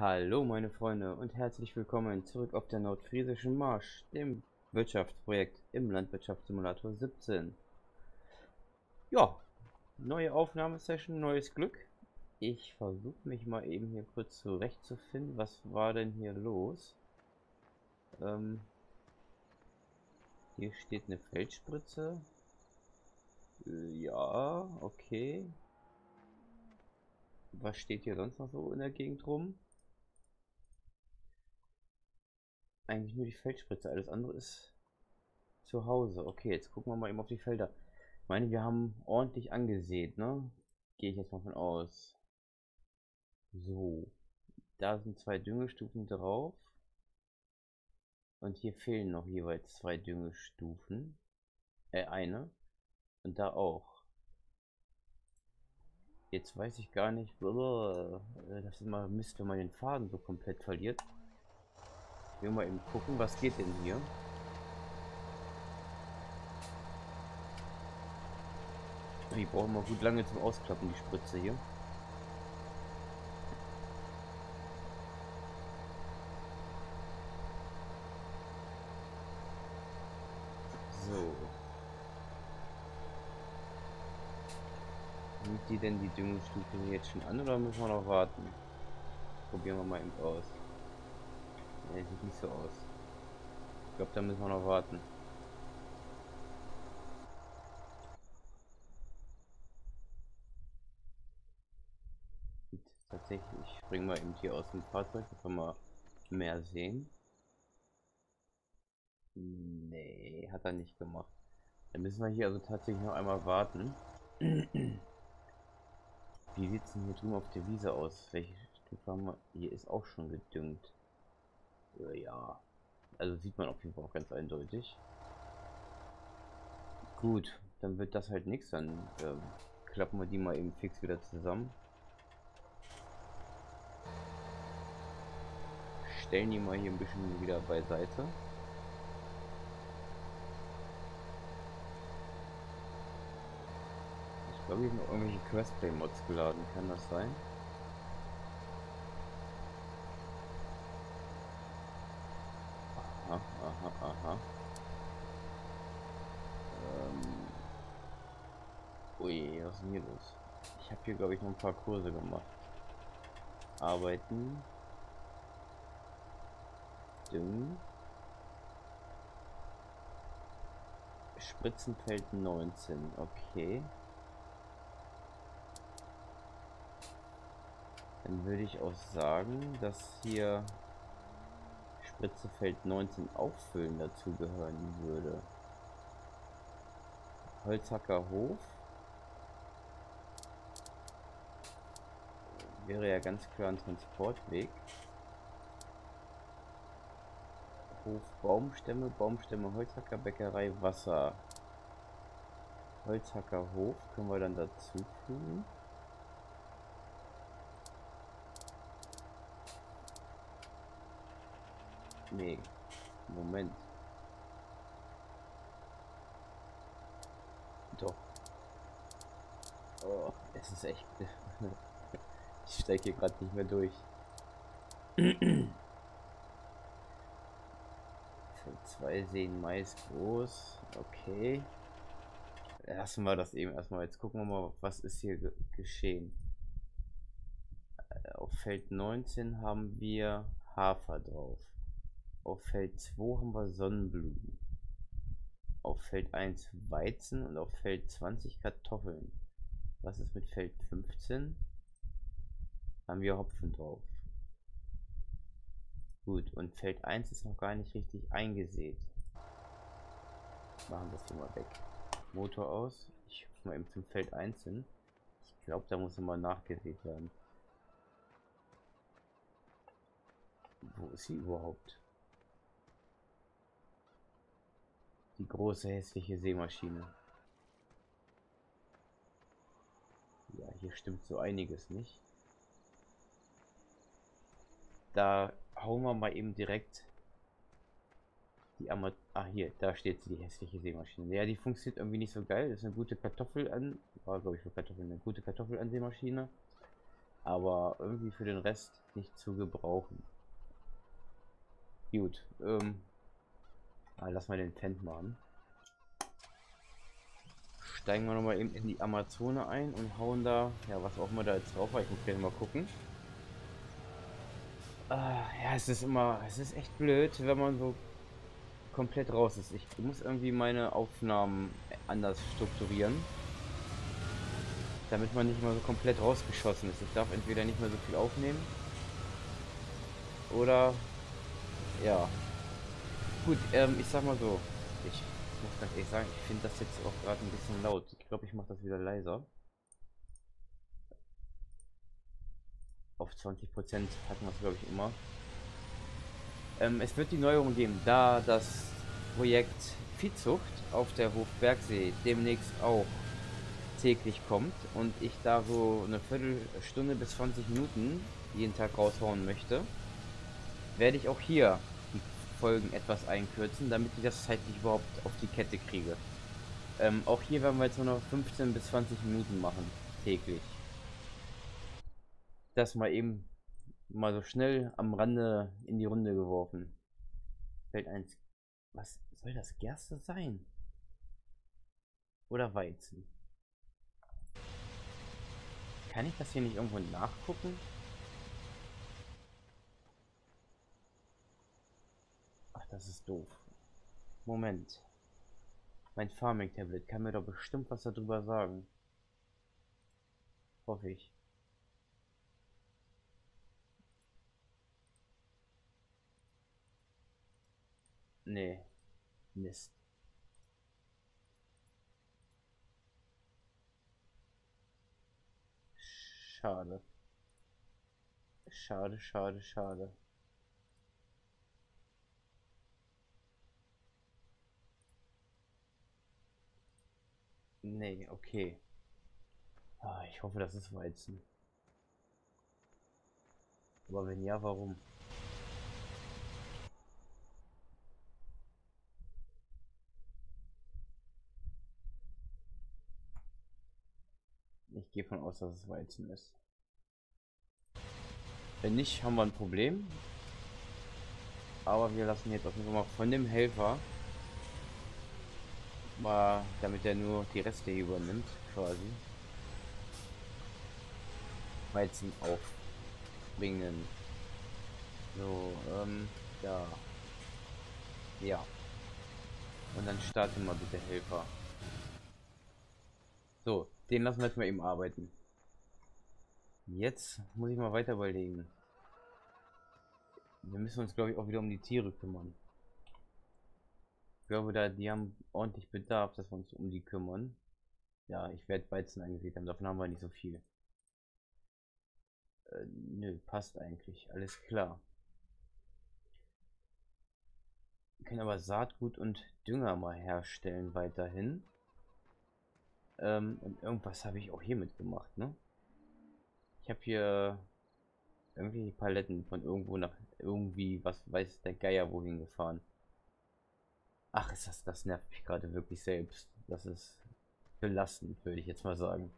Hallo meine Freunde und herzlich willkommen zurück auf der nordfriesischen Marsch, dem Wirtschaftsprojekt im Landwirtschaftssimulator 17. Ja, neue Aufnahmesession, neues Glück. Ich versuche mich mal eben hier kurz zurechtzufinden. Was war denn hier los? Ähm, hier steht eine Feldspritze. Äh, ja, okay. Was steht hier sonst noch so in der Gegend rum? Eigentlich nur die Feldspritze, alles andere ist zu Hause. Okay, jetzt gucken wir mal eben auf die Felder. Ich meine, wir haben ordentlich angesehen, ne? Gehe ich jetzt mal von aus. So. Da sind zwei Düngestufen drauf. Und hier fehlen noch jeweils zwei Düngestufen. Äh, eine. Und da auch. Jetzt weiß ich gar nicht. Äh, das ist immer Mist, wenn man den Faden so komplett verliert. Will mal eben gucken, was geht denn hier? Die brauchen wir gut lange zum Ausklappen, die Spritze hier. die denn die Düngungsstufe jetzt schon an oder müssen wir noch warten? Probieren wir mal eben aus. Ne, sieht nicht so aus. Ich glaube, da müssen wir noch warten. Tatsächlich, ich springe mal eben hier aus dem Fahrzeug, da können wir mehr sehen. Nee, hat er nicht gemacht. Dann müssen wir hier also tatsächlich noch einmal warten. Wie sieht es denn hier drüben auf der Wiese aus? Welche Stufe haben wir? Hier ist auch schon gedüngt. Äh, ja. Also sieht man auf jeden Fall auch ganz eindeutig. Gut, dann wird das halt nichts. Dann ähm, klappen wir die mal eben fix wieder zusammen. Stellen die mal hier ein bisschen wieder beiseite. glaube ich, noch irgendwelche Questplay-Mods geladen. Kann das sein? Aha, aha, aha. Ähm. Ui, was ist denn hier los? Ich habe hier, glaube ich, noch ein paar Kurse gemacht. Arbeiten. Düngen. Spritzenfeld 19, okay. Dann würde ich auch sagen, dass hier Spritzefeld 19 auffüllen dazu gehören würde. Holzhacker Wäre ja ganz klar ein Transportweg. Hof Baumstämme, Baumstämme Holzhacker, Bäckerei Wasser. Holzhacker Hof können wir dann dazu fügen. Nee. Moment. Doch. Oh, es ist echt. ich steige hier gerade nicht mehr durch. Für zwei sehen meist groß. Okay. Lassen wir das eben erstmal. Jetzt gucken wir mal, was ist hier ge geschehen. Äh, auf Feld 19 haben wir Hafer drauf. Auf Feld 2 haben wir Sonnenblumen. Auf Feld 1 Weizen und auf Feld 20 Kartoffeln. Was ist mit Feld 15? Haben wir Hopfen drauf. Gut, und Feld 1 ist noch gar nicht richtig eingesät. Machen wir das hier mal weg. Motor aus. Ich hüpfe mal eben zum Feld 1 hin. Ich glaube, da muss nochmal nachgesät werden. Wo ist sie überhaupt? Die große hässliche Seemaschine. Ja, hier stimmt so einiges nicht. Da hauen wir mal eben direkt die Amat Ah, hier, da steht sie, die hässliche Seemaschine. Ja, die funktioniert irgendwie nicht so geil. Das ist eine gute Kartoffel an. War, glaube ich, für Kartoffeln. Eine gute Kartoffel an Seemaschine. Aber irgendwie für den Rest nicht zu gebrauchen. Gut, ähm, ah, lass mal den Tent machen. Steigen wir nochmal eben in die Amazone ein und hauen da, ja, was auch immer da jetzt drauf war. Ich muss gerne mal gucken. Ah, ja, es ist immer, es ist echt blöd, wenn man so komplett raus ist. Ich muss irgendwie meine Aufnahmen anders strukturieren. Damit man nicht mal so komplett rausgeschossen ist. Ich darf entweder nicht mehr so viel aufnehmen. Oder ja. Gut, ähm, ich sag mal so. Ich muss ganz ehrlich sagen, ich finde das jetzt auch gerade ein bisschen laut. Ich glaube, ich mache das wieder leiser. Auf 20% hatten wir es, glaube ich, immer. Ähm, es wird die Neuerung geben, da das Projekt Viehzucht auf der Hofbergsee demnächst auch täglich kommt und ich da so eine Viertelstunde bis 20 Minuten jeden Tag raushauen möchte, werde ich auch hier die Folgen etwas einkürzen, damit ich das zeitlich überhaupt auf die Kette kriege. Ähm, auch hier werden wir jetzt nur noch 15 bis 20 Minuten machen, täglich. Das mal eben mal so schnell am Rande in die Runde geworfen. Fällt eins. Was soll das Gerste sein? Oder Weizen? Kann ich das hier nicht irgendwo nachgucken? Ach, das ist doof. Moment. Mein Farming Tablet kann mir doch bestimmt was darüber sagen. Hoffe ich. Nee. Mist. Schade. Schade, schade, schade. Nee, okay. Ah, ich hoffe, das ist Weizen. Aber wenn ja, warum? Ich gehe von aus, dass es Weizen ist. Wenn nicht, haben wir ein Problem. Aber wir lassen jetzt auf jeden Fall mal von dem Helfer mal, damit er nur die Reste übernimmt, quasi. Weizen aufbringen. So, ähm, ja. Ja. Und dann starten wir bitte Helfer. So, den lassen wir jetzt mal eben arbeiten. Jetzt muss ich mal weiter überlegen. Wir müssen uns, glaube ich, auch wieder um die Tiere kümmern. Ich glaube, da die haben ordentlich Bedarf, dass wir uns um die kümmern. Ja, ich werde Weizen eingesät haben, davon haben wir nicht so viel. Äh, nö, passt eigentlich, alles klar. Wir können aber Saatgut und Dünger mal herstellen weiterhin. Ähm, und irgendwas habe ich auch hier mitgemacht, ne? Ich habe hier irgendwie Paletten von irgendwo nach irgendwie, was weiß der Geier wohin gefahren. Ach, ist das, das nervt mich gerade wirklich selbst. Das ist belastend, würde ich jetzt mal sagen.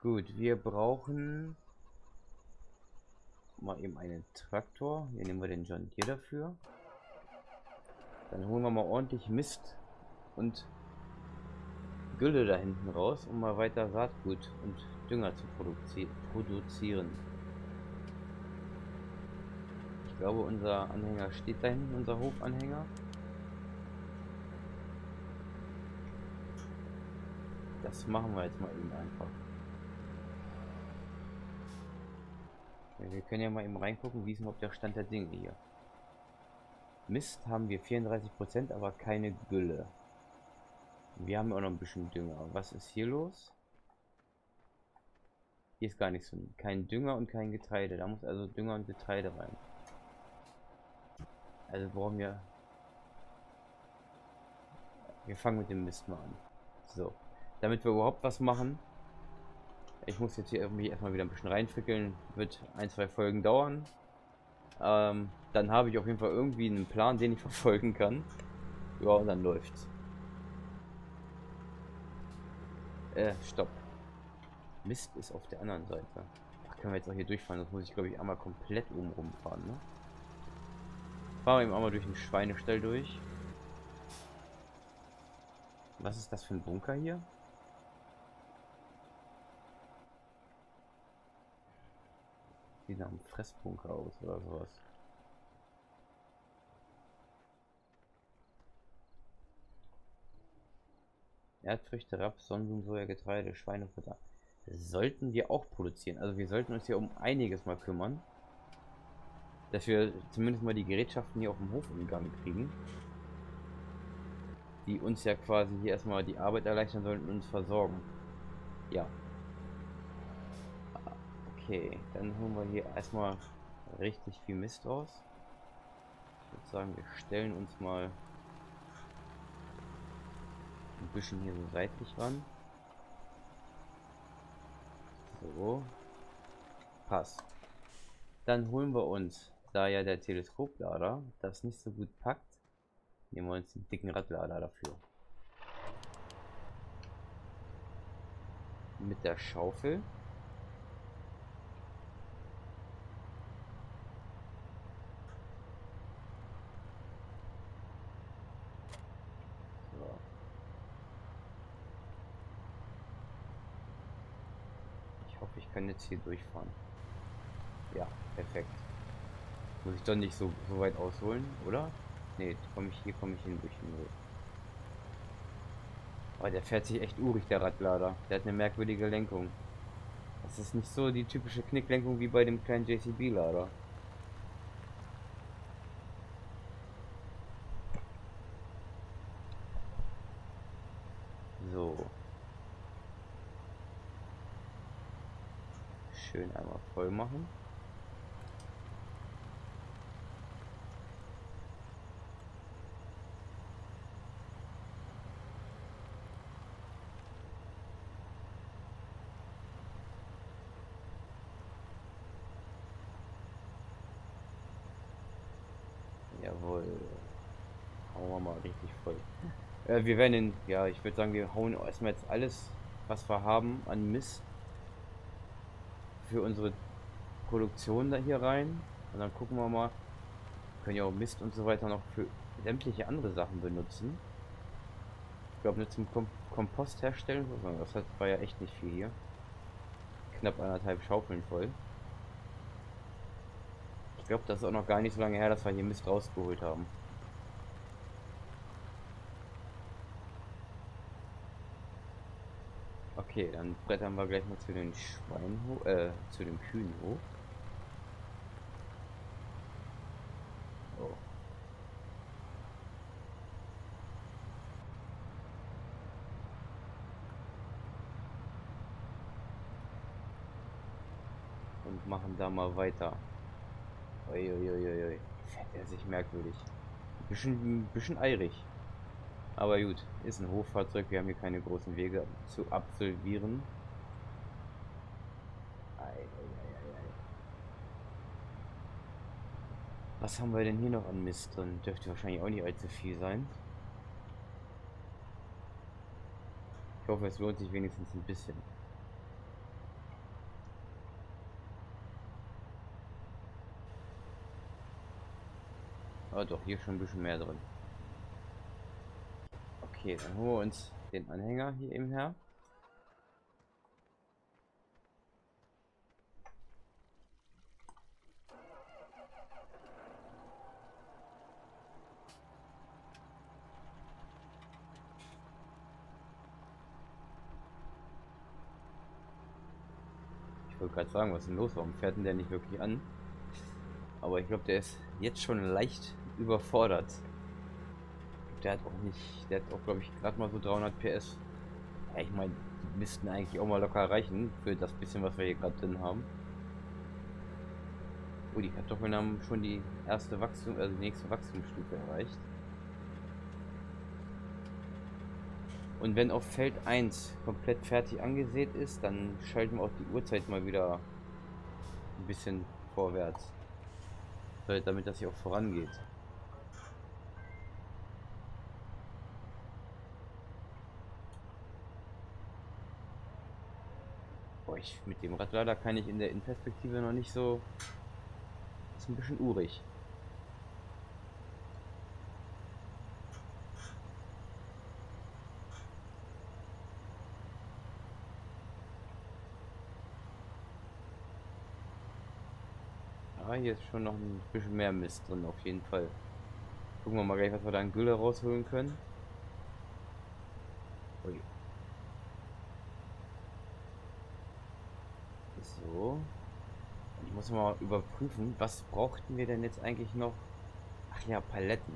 Gut, wir brauchen mal eben einen Traktor. Hier nehmen wir den John Deere dafür. Dann holen wir mal ordentlich Mist und Gülle da hinten raus, um mal weiter Saatgut und Dünger zu produzi produzieren. Ich glaube, unser Anhänger steht da hinten, unser Hofanhänger. Das machen wir jetzt mal eben einfach. Wir können ja mal eben reingucken, wie ist überhaupt der Stand der Dinge hier. Mist haben wir 34%, aber keine Gülle. Wir haben auch noch ein bisschen Dünger. Was ist hier los? Hier ist gar nichts. So, kein Dünger und kein Getreide. Da muss also Dünger und Getreide rein. Also brauchen wir... Wir fangen mit dem Mist mal an. So. Damit wir überhaupt was machen. Ich muss jetzt hier irgendwie erstmal wieder ein bisschen reinfickeln. Wird ein, zwei Folgen dauern. Ähm, dann habe ich auf jeden Fall irgendwie einen Plan, den ich verfolgen kann. Ja, und dann läuft's. Äh, stopp. Mist ist auf der anderen Seite. Ach, können wir jetzt auch hier durchfahren? Das muss ich, glaube ich, einmal komplett oben rumfahren, ne? Fahren wir eben einmal durch den Schweinestall durch. Was ist das für ein Bunker hier? Sieht nach einem Fressbunker aus oder sowas. Erdfrüchte, Raps, Sonnenblumen, Soja, Getreide, Schweinefutter. Sollten wir auch produzieren. Also wir sollten uns hier um einiges mal kümmern. Dass wir zumindest mal die Gerätschaften hier auf dem Hof in Gang kriegen. Die uns ja quasi hier erstmal die Arbeit erleichtern sollten und uns versorgen. Ja. Okay, dann holen wir hier erstmal richtig viel Mist raus. Ich würde sagen, wir stellen uns mal bisschen hier so seitlich ran. So. Passt. Dann holen wir uns, da ja der Teleskoplader das nicht so gut packt, nehmen wir uns den dicken Radlader dafür. Mit der Schaufel. Kann jetzt hier durchfahren. Ja, perfekt. Muss ich doch nicht so, so weit ausholen, oder? Ne, komme ich hier komme ich hin durch den Rot. Aber der fährt sich echt urig, der Radlader. Der hat eine merkwürdige Lenkung. Das ist nicht so die typische Knicklenkung wie bei dem kleinen JCB-Lader. Schön einmal voll machen. Jawohl. Hauen wir mal richtig voll. Äh, wir werden ja, ich würde sagen, wir hauen erstmal jetzt alles, was wir haben an Mist für unsere Produktion da hier rein. Und dann gucken wir mal. können ja auch Mist und so weiter noch für sämtliche andere Sachen benutzen. Ich glaube, nur zum Kom Kompost herstellen. Das war ja echt nicht viel hier. Knapp anderthalb Schaufeln voll. Ich glaube, das ist auch noch gar nicht so lange her, dass wir hier Mist rausgeholt haben. Okay, dann brettern wir gleich mal zu den Schweinen hoch, äh, zu den Kühen hoch. Und machen da mal weiter. Uiuiuiui. Fährt er sich merkwürdig. Bisschen, bisschen eirig. Aber gut, ist ein Hochfahrzeug, wir haben hier keine großen Wege zu absolvieren. Was haben wir denn hier noch an Mist drin? Dürfte wahrscheinlich auch nicht allzu viel sein. Ich hoffe, es lohnt sich wenigstens ein bisschen. Aber doch, hier schon ein bisschen mehr drin. Okay, dann holen wir uns den Anhänger hier eben her. Ich wollte gerade sagen, was ist denn los? Warum fährt denn der nicht wirklich an? Aber ich glaube, der ist jetzt schon leicht überfordert der hat auch nicht, der hat auch glaube ich gerade mal so 300 PS. Ja, ich meine, die müssten eigentlich auch mal locker reichen für das bisschen, was wir hier gerade drin haben. Oh, die Kartoffeln haben schon die erste Wachstum, also die nächste Wachstumsstufe erreicht. Und wenn auf Feld 1 komplett fertig angesät ist, dann schalten wir auch die Uhrzeit mal wieder ein bisschen vorwärts. Damit das hier auch vorangeht. Ich, mit dem Radlader kann ich in der Innenperspektive noch nicht so... Ist ein bisschen urig. Aber hier ist schon noch ein bisschen mehr Mist drin, auf jeden Fall. Gucken wir mal gleich, was wir da an Gülle rausholen können. So. Ich muss mal überprüfen, was brauchten wir denn jetzt eigentlich noch? Ach ja, Paletten.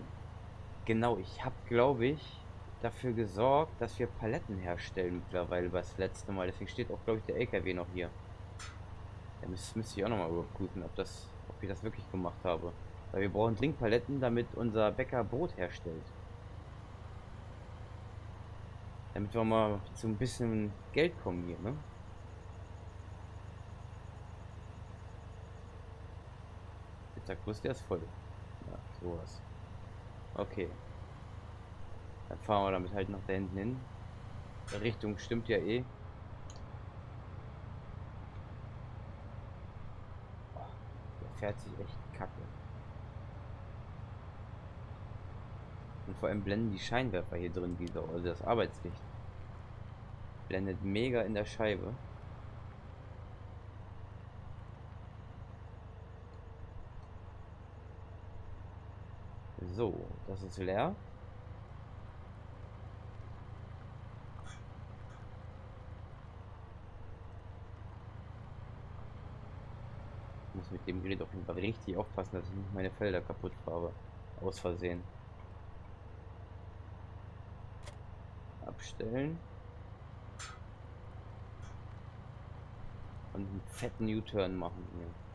Genau, ich habe, glaube ich, dafür gesorgt, dass wir Paletten herstellen mittlerweile das letzte Mal. Deswegen steht auch, glaube ich, der LKW noch hier. Da müsste, müsste ich auch noch mal überprüfen, ob das, ob ich das wirklich gemacht habe. Weil wir brauchen Trinkpaletten, damit unser Bäcker Brot herstellt. Damit wir mal zu ein bisschen Geld kommen hier, ne? Wo ist der ist voll. Ja, sowas. Okay. Dann fahren wir damit halt nach da hinten hin. Die Richtung stimmt ja eh. der fährt sich echt kacke. Und vor allem blenden die Scheinwerfer hier drin wieder, also das Arbeitslicht. Blendet mega in der Scheibe. So, das ist leer. Ich muss mit dem Gerät auf jeden Fall richtig aufpassen, dass ich nicht meine Felder kaputt fahre. Aus Versehen. Abstellen. Und einen fetten U-Turn machen hier.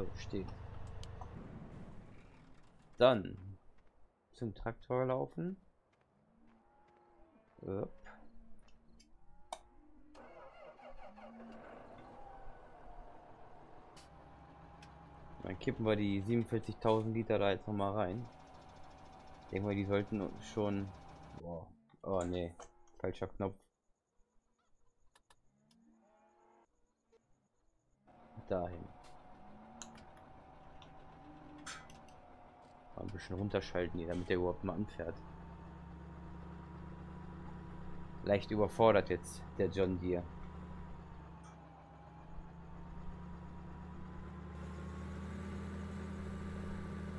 So, steht. Dann zum Traktor laufen. Upp. Dann kippen wir die 47.000 Liter da jetzt noch mal rein. Ich denke mal, die sollten schon... Boah. Oh ne, falscher Knopf. Dahin. Mal ein bisschen runterschalten hier, damit der überhaupt mal anfährt. Leicht überfordert jetzt der John Deere.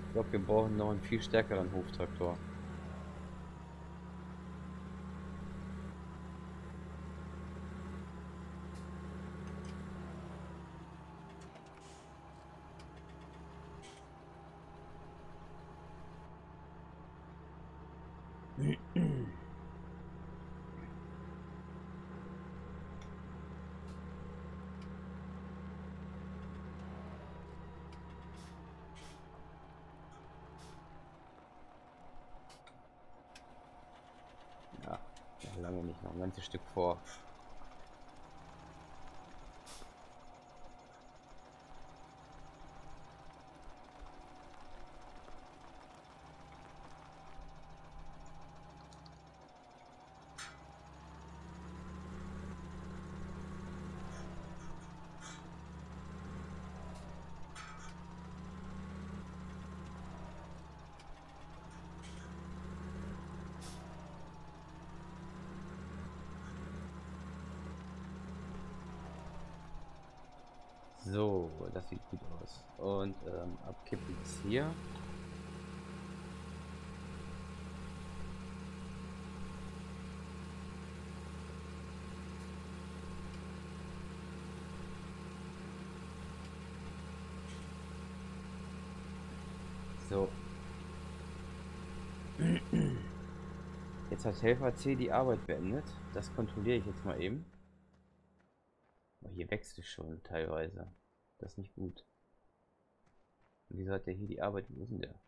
Ich glaube, wir brauchen noch einen viel stärkeren Hoftraktor. Lange nicht, noch ein ganzes Stück vor. So, das sieht gut aus. Und ähm, abkippen ist hier. So. Jetzt hat Helfer C die Arbeit beendet. Das kontrolliere ich jetzt mal eben. Hier wächst es schon teilweise. Das ist nicht gut. Und wieso hat der hier die Arbeit? Wo ist denn der?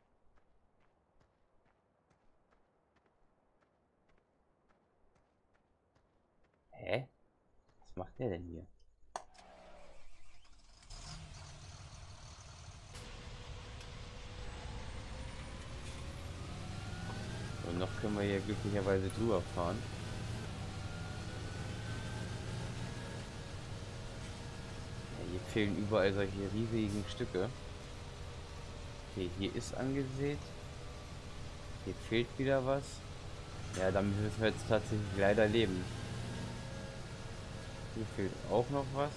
Hä? Was macht der denn hier? Und noch können wir hier glücklicherweise drüber fahren. Ja, hier fehlen überall solche riesigen Stücke. Okay, hier ist angesät. Hier fehlt wieder was. Ja, damit müssen wir jetzt tatsächlich leider leben. Hier fehlt auch noch was.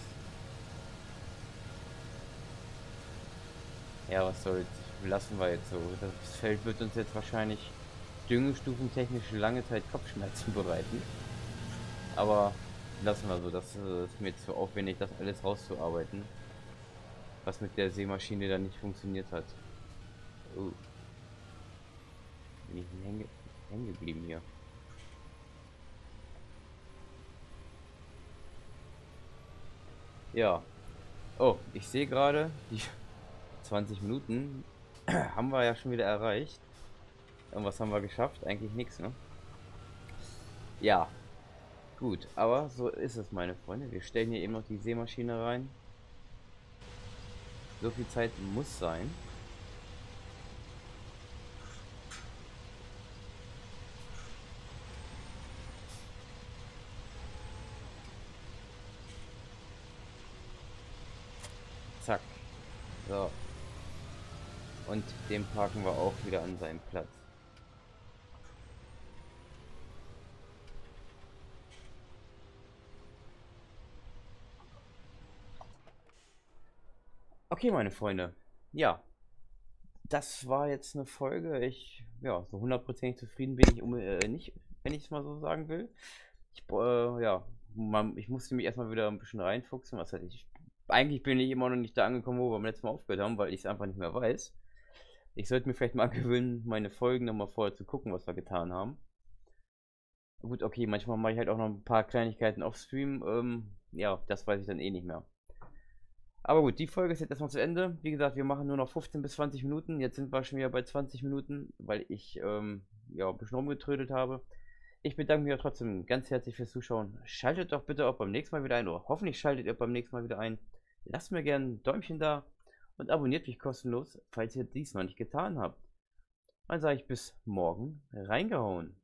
Ja, was soll's. Lassen wir jetzt so. Das Feld wird uns jetzt wahrscheinlich düngestufentechnisch lange Zeit Kopfschmerzen bereiten. Aber lassen wir so. Das ist mir zu aufwendig, das alles rauszuarbeiten. Was mit der Seemaschine dann nicht funktioniert hat. Oh. Bin ich hängen geblieben hier. Ja. Oh, ich sehe gerade, die 20 Minuten haben wir ja schon wieder erreicht. Und was haben wir geschafft? Eigentlich nichts, ne? Ja. Gut, aber so ist es, meine Freunde. Wir stellen hier eben noch die Seemaschine rein. So viel Zeit muss sein. Zack. So. Und den parken wir auch wieder an seinen Platz. Okay, meine Freunde. Ja. Das war jetzt eine Folge. Ich, ja, so hundertprozentig zufrieden bin ich um, äh, nicht, wenn ich es mal so sagen will. Ich, äh, ja, man, ich musste mich erstmal wieder ein bisschen reinfuchsen. Was heißt, ich eigentlich bin ich immer noch nicht da angekommen, wo wir beim letzten Mal aufgehört haben, weil ich es einfach nicht mehr weiß. Ich sollte mir vielleicht mal gewöhnen, meine Folgen nochmal vorher zu gucken, was wir getan haben. Gut, okay, manchmal mache ich halt auch noch ein paar Kleinigkeiten auf Stream. Ähm, ja, das weiß ich dann eh nicht mehr. Aber gut, die Folge ist jetzt erstmal zu Ende. Wie gesagt, wir machen nur noch 15 bis 20 Minuten. Jetzt sind wir schon wieder bei 20 Minuten, weil ich ähm, ja, ein bisschen rumgetrödelt habe. Ich bedanke mich trotzdem ganz herzlich fürs Zuschauen. Schaltet doch bitte auch beim nächsten Mal wieder ein, oder hoffentlich schaltet ihr beim nächsten Mal wieder ein. Lasst mir gerne ein Däumchen da und abonniert mich kostenlos, falls ihr dies noch nicht getan habt. Dann sage ich bis morgen reingehauen.